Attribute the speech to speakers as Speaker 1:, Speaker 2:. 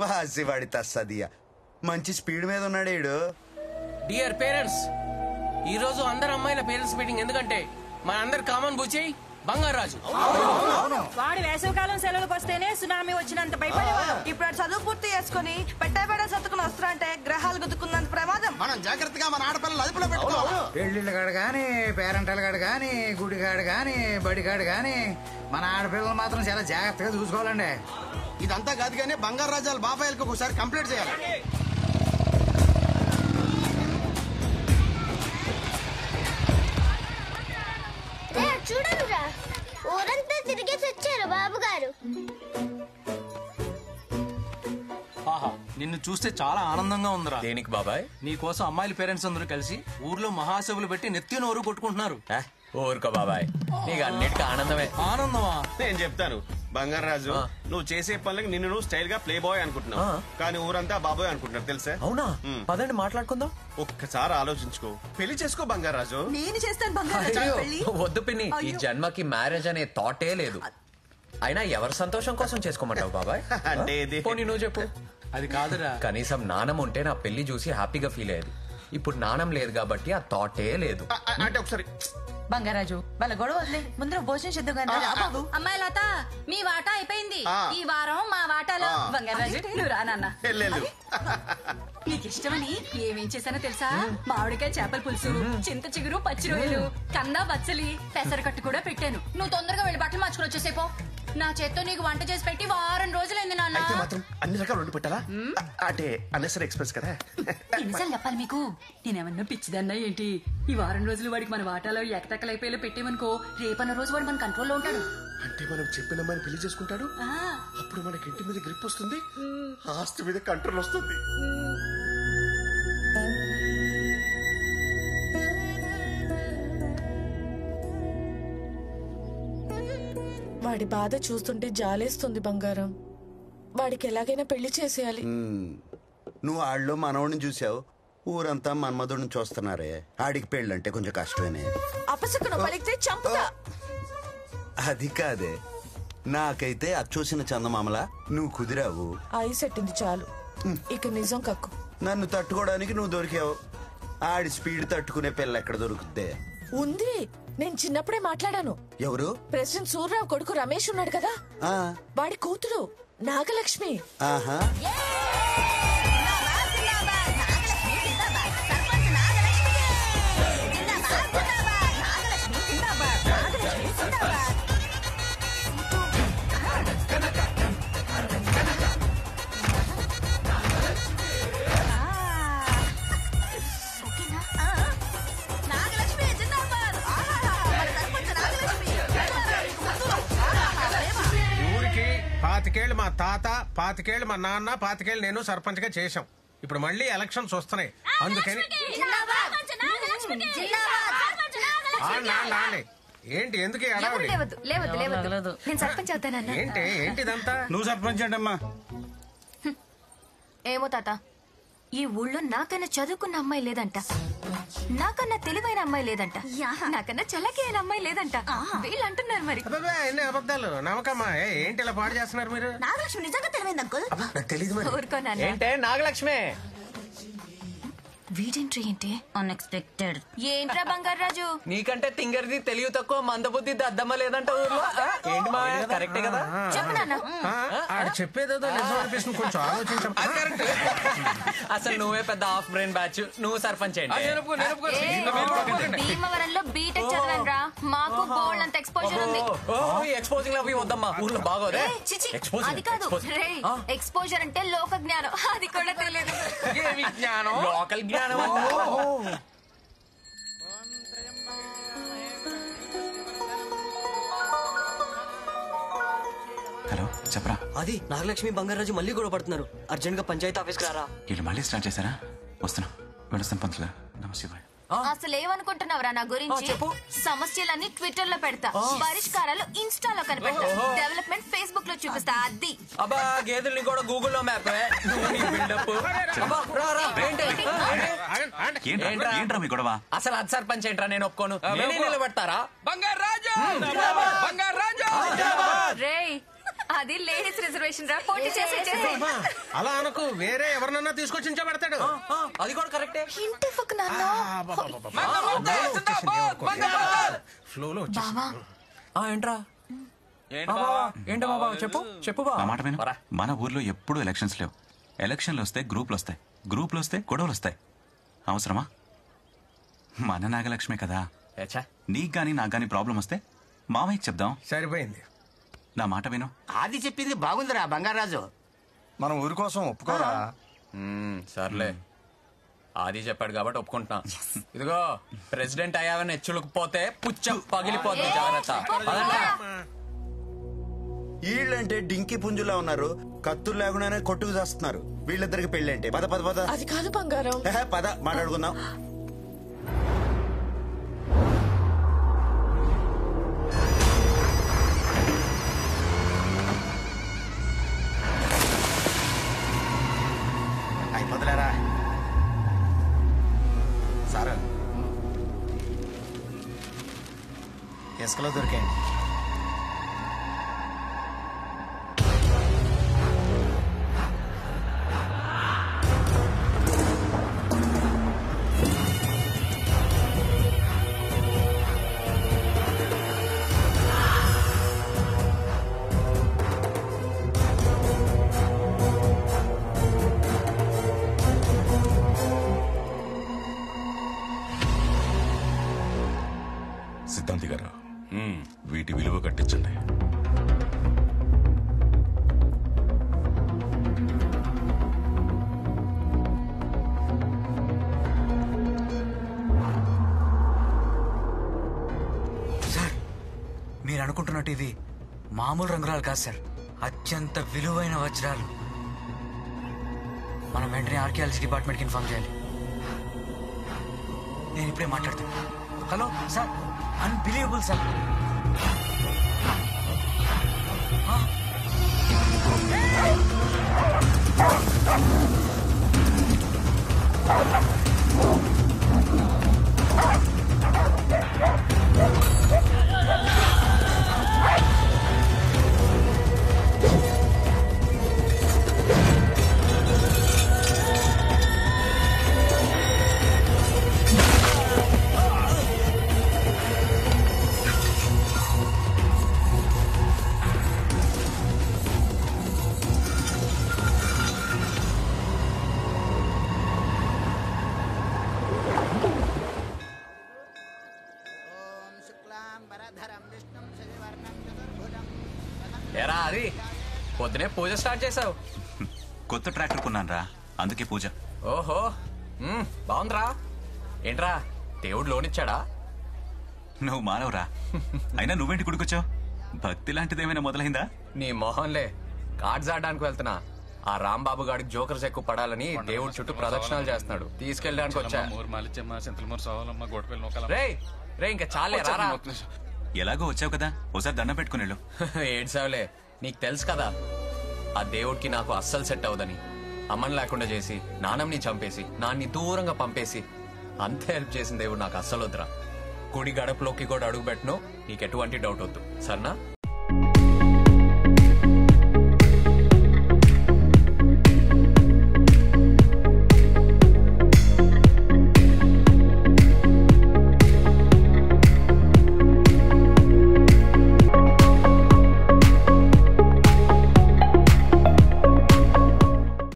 Speaker 1: వాసివాడి తస్సదియ. మంచి స్పీడ్ మీద ఉన్నాడు ఈడు.
Speaker 2: డియర్ పేరెంట్స్ ఈ రోజు అందరు అమ్మాయిల పేరెంట్స్ మీటింగ్ ఎందుకంటే మన అందరు కామన్ బుచ్చి బంగారాజు
Speaker 3: వాడు వేసవికాలం సెలవులకు వస్తేనే సునామీ వచ్చినంత భయపడేవాడు.
Speaker 4: ఇప్పుడు వాడు చదువు పూర్తి చేసుకుని పెట్టబెడ సత్తుకుని వస్తారంటే గ్రహాలు గుద్దుకున్నంత ప్రమాదం.
Speaker 5: మనం జాగ్రత్తగా మన ఆడపిల్లలు అదుపులో పెట్టుకోవాలి.
Speaker 6: పెళ్ళిళ్ళ కాడు కానీ పేరెంటల కాడు కానీ గుడి కాడు కానీ బడి కాడు కానీ మన ఆడపిల్లలు మాత్రం చాలా జాగ్రత్తగా చూసుకోవాలండి.
Speaker 5: ఇదంతా కాదు కానీ బంగారు రాజాల బాబాయిలకు ఒకసారి కంప్లీట్ చేయాలి.
Speaker 7: చూడనురా ఊరంతా తిరిగేసి వచ్చారు బాబు గారు
Speaker 8: ఆహా నిన్ను చూస్తే చాలా ఆనందంగా ఉందిరా.
Speaker 9: దేనికి బాబాయ్?
Speaker 8: నీ కోసం అమ్మాయిల పేరెంట్స్ అందరూ కలిసి ఊర్లో మహాసభలు పెట్టి నెత్తి నోరు కొట్టుకుంటున్నారు.
Speaker 9: ఊరుకో బాబాయ్. నీకు అన్నిటికీ ఆనందమే.
Speaker 8: ఆనందమా?
Speaker 10: నేను చెప్తాను. బంగారాజు. నువ్వు చేసే పనులకి నిన్ను నువ్వు స్టైల్గా ప్లే బాయ్ అనుకుంటున్నావు. కానీ ఊరంతా బాబాయ్ అనుకుంటున్నారు తెలుసా?
Speaker 9: అవునా. పదండి మాట్లాడుకుందాం.
Speaker 10: ఒక్కసారి ఆలోచించుకో. పెళ్ళి చేసుకో బంగారాజు
Speaker 4: నేను చేస్తాను బంగారు
Speaker 9: అయ్యో,
Speaker 4: పెళ్ళి
Speaker 9: వద్దు పిన్ని. ఈ జన్మకి మ్యారేజ్ అనే థాటే లేదు. అయినా ఎవరి సంతోషం కోసం చేసుకోమంటావు బాబాయ్?
Speaker 10: అంటే
Speaker 9: పోనీ నువ్వు చెప్పు.
Speaker 8: అది కాదురా.
Speaker 9: కనీసం నాణం ఉంటే నా పెళ్ళి చూసి హ్యాపీగా ఫీల్ అయ్యేది. ఇప్పుడు నాణం లేదు కాబట్టి ఆ థాటే లేదు.
Speaker 10: అంటే ఒకసారి
Speaker 3: బంగారాజు వాళ్ళ గొడవ వదిలే. ముందర భోజనం చేద్దాం కానీ
Speaker 11: అమ్మాయి లత మీ వాటా అయిపోయింది. ఈ వారం మా వాటాలో. బంగారాజు నువ్వు రా నాన్న.
Speaker 10: వెళ్ళు
Speaker 11: నీకు ఇష్టమని ఏమేం చేశానో తెలుసా? మామిడికాయ చేపల పులుసు చింత చిగురు పచ్చి రొయ్యలు కంద బచ్చలి పెసరకట్టు కూడా పెట్టాను. నువ్వు తొందరగా వెళ్ళి బట్టలు మార్చుకుని వచ్చేసేపో. నా చేత్తో నీకు వంట చేసి పెట్టి వారం రోజులైంది నాన్న.
Speaker 10: అయితే మాత్రం అన్ని రకాలు వండి పెట్టాలా? అంటే అన్నెసరీ ఎక్స్ప్రెస్ కదా?
Speaker 11: ఎన్నిసార్లు చెప్పాలి మీకు. నేనేమన్నా పిచ్చిదన్నా ఏంటి? ఈ వారం రోజులు వాడికి మన వాటాలో ఎకటెక్కలైపోయేలా పెట్టేమనుకో రేపన్న రోజు వాడు మన కంట్రోల్లో ఉంటాడు.
Speaker 10: అంటే మనం చెప్పిన అమ్మాయిని పెళ్ళి చేసుకుంటాడు? అప్పుడు మనకి ఇంటి మీద గ్రిప్ వస్తుంది ఆస్తి మీద కంట్రోల్ వస్తుంది.
Speaker 12: వాడి బాధ చూస్తుంటే జాలేస్తుంది బంగారం. వాడికి ఎలాగైనా పెళ్ళి చేసేయాలి.
Speaker 1: నువ్వు ఆళ్ళలో మనవడిని చూసావు? ఊరంతా మన్మధుడిని చూస్తున్నారే. ఆడికి పెళ్ళంటే కొంచెం కష్టమేనే.
Speaker 12: అపశకునం పలికితే చంపుతా.
Speaker 1: అది కాదే. నాకైతే అచ్చూసిన చందమామల నువ్వు కుదిరావు.
Speaker 12: ఐ సెట్టింది చాలు. ఇక నిజం కక్కు.
Speaker 1: నన్ను తట్టుకోవడానికి నువ్వు దొరికావు. ఆడి స్పీడ్ తట్టుకునే పిల్ల ఎక్కడ దొరుకుద్దే?
Speaker 12: ఉంది. నేను చిన్నప్పుడే మాట్లాడాను.
Speaker 1: ఎవరు?
Speaker 12: ప్రెసిడెంట్ సూర్యరావు కొడుకు రమేష్ ఉన్నాడు కదా.
Speaker 1: ఆ,
Speaker 12: వాడి కూతురు నాగలక్ష్మి.
Speaker 1: ఆహా.
Speaker 2: తాత పాతికేళ్ళు మా నాన్న పాతికేళ్ళు నేను సర్పంచ్గా చేశాం. ఇప్పుడు మళ్ళీ ఎలక్షన్స్ వస్తున్నాయి. అందుకని ఆ, నా, నానే. ఏంటి ఎందుకు ఈ హడావుడి?
Speaker 11: లేవద్దు లేవద్దు లేవద్దు. నేను సర్పంచ్ అవుతానన్నా
Speaker 2: ఏంటి ఏంటి ఇదంతా
Speaker 5: నువ్వు సర్పంచ్ అంటమ్మా.
Speaker 11: ఏమో తాత ఈ ఊళ్ళో నాకన్నా చదువుకున్న అమ్మాయి లేదంట. నాకన్నా తెలివైన అమ్మాయి లేదంట. నాకన్నా చల్లకి అయిన అమ్మాయి లేదంట. వీళ్ళు అంటున్నారు మరి.
Speaker 2: ఎన్ని అబద్ధాలు. నమ్మకమ్మా ఏంటి ఇలా పాడు చేస్తున్నారు మీరు?
Speaker 4: నాగలక్ష్మి నిజంగా తెలివైంది అంకుల్?
Speaker 2: నాకు తెలియదు మరి.
Speaker 9: ఏంటే నాగలక్ష్మి?
Speaker 11: వీడెంట్రీ ఏంటి? అన్ఎక్స్పెక్టెడ్ ఏంట్రా బంగారాజు
Speaker 9: నీకంటే తింగరిది తెలివి తక్కువ మందబుద్ధి దద్దమ్మ లేదంట ఊర్లో? ఏంటి మా కరెక్టే కదా?
Speaker 11: చెప్పు నాన్న.
Speaker 2: ఆ, ఆడు చెప్పేదేదో నిజం అనిపిస్తుంది. కొంచెం ఆలోచించం.
Speaker 9: అసలు నువ్వే పెద్ద హాఫ్ బ్రెయిన్ బ్యాచ్. నువ్వు సర్పంచ్
Speaker 11: భీమవరంలో బీటెక్ చదివాను రా మాకు బోల్డ్ అంత ఎక్స్పోజర్ ఉంది.
Speaker 9: ఎక్స్పోజింగ్ అవి వద్దమ్మా. ఊర్లో బాగోదే.
Speaker 11: అది కాదు? ఎక్స్పోజర్ అంటే లోక జ్ఞానం. అది కూడా తెలియదు
Speaker 9: లోకల్ జ్ఞానం.
Speaker 13: హలో చెప్పరా?
Speaker 14: అది నాగలక్ష్మి బంగారాజు మళ్ళీ గొడవ పడుతున్నారు. అర్జెంట్గా పంచాయతీ ఆఫీస్కి రారా?
Speaker 13: వీళ్ళు మళ్ళీ స్టార్ట్ చేశారా? వస్తున్నా. వెళ్ళొస్తాను పంతులు నమస్తే
Speaker 11: అసలు ఏమనుకుంటున్నావురా నా గురించి? సమస్యలన్నీ ట్విట్టర్లో పెడతా పరిష్కారాలు ఇన్స్టాలో కనిపెడతా. డెవలప్మెంట్ ఫేస్బుక్లో చూపిస్తా అది.
Speaker 9: అబ్బా గేదెల్ని కూడా గూగుల్లో మ్యాప్
Speaker 13: ఏంట్రా? మీ గొడవ?
Speaker 9: అసలు అది సర్పంచ్ ఏంట్రా? నేను ఒప్పుకోను. నిలబెడతారా?
Speaker 2: బంగారు రాజు! బంగారు రాజు!
Speaker 11: రే అది లేడీస్ రిజర్వేషన్ రా. పోటీ చేసి చేసి.
Speaker 2: అమ్మా, అలా అనకు వేరే ఎవరినన్నా తీసుకొచ్చి ఇంచో పెడతాడు
Speaker 8: అది కూడా కరెక్టే.
Speaker 11: ఇంటి ఫక్ నాన్న
Speaker 2: ఫ్లోలో
Speaker 11: బావా.
Speaker 8: ఏంట్రా? ఏంటో బాబా చెప్పు చెప్పు బా
Speaker 13: నా మాట విను. మన ఊర్లో ఎప్పుడూ ఎలక్షన్స్ లేవు. ఎలక్షన్లు వస్తే గ్రూపులు వస్తాయి. గ్రూపులు వస్తే గొడవలు వస్తాయి. అవసరమా? మన నాగలక్ష్మి కదా. నీకు గానీ నాకు గానీ ప్రాబ్లం వస్తే మామయ్యకి చెప్దాం.
Speaker 2: సరిపోయింది.
Speaker 13: నా మాట విను.
Speaker 6: ఆది చెప్పింది బాగుందిరా బంగారాజు.
Speaker 10: మనం ఊరి కోసం ఒప్పుకోరా
Speaker 9: సర్లే. ఆది చెప్పాడు కాబట్టి ఒప్పుకుంటున్నా. ఇదిగో ప్రెసిడెంట్ అయ్యావని హెచ్చులకు పోతే పుచ్చం పగిలిపోతుంది జాగ్రత్త.
Speaker 1: వీళ్ళంటే డింకి పుంజులా ఉన్నారు. కత్తులు లేకుండానే కొట్టుకు చేస్తున్నారు. వీళ్ళిద్దరికి పెళ్ళంటే? పద పద పద.
Speaker 12: అది కాదు బంగారం.
Speaker 1: ఏహే, పద మాట్లాడుకుందాం.
Speaker 5: ఇసుకలో దొరికాయండి
Speaker 15: సిద్ధాంతి
Speaker 6: అనుకుంటున్నట్టు ఇవి మామూలు రంగురాలు కాదు సార్. అత్యంత విలువైన వజ్రాలు. మనం వెంటనే ఆర్కియాలజీ డిపార్ట్మెంట్కి ఇన్ఫార్మ్ చేయాలి. నేను ఇప్పుడే మాట్లాడతాను హలో సార్. Unbelievable sir.
Speaker 9: ఎరా అది? పొద్దునే పూజ స్టార్ట్ చేసావు
Speaker 13: కొత్త ట్రాక్టర్ కొన్నాను రా అందుకే పూజ.
Speaker 9: ఓహో బాగుందిరా. ఏంట్రా దేవుడు లోనిచ్చాడా
Speaker 13: నువ్వు మానవరా. అయినా నువ్వేంటి గుడికొచ్చావు? భక్తి లాంటిది ఏమైనా మొదలైందా?
Speaker 9: నీ మొహంలే కార్డ్స్ ఆడడానికి వెళ్తున్నా. ఆ రాంబాబు గాడికి జోకర్స్ ఎక్కువ పడాలని దేవుడు చుట్టూ ప్రదక్షిణాలు చేస్తున్నాడు. తీసుకెళ్ళడానికి వచ్చా. రే ఇంకా చాలే రారా.
Speaker 13: ఎలాగో వచ్చావు కదా? ఒకసారి దండం పెట్టుకుని వెళ్ళు.
Speaker 9: ఏడ్సావులే నీకు తెలుసు కదా ఆ దేవుడికి నాకు అస్సలు సెట్ అవదని అమ్మని లేకుండా చేసి నాన్నమ్ని చంపేసి నాన్ని దూరంగా పంపేసి అంత హెల్ప్ చేసిన దేవుడు నాకు అస్సలు వద్దురా. గుడి గడపలోకి కూడా అడుగు పెట్టను నీకు ఎటువంటి డౌట్ వద్దు. సరేనా?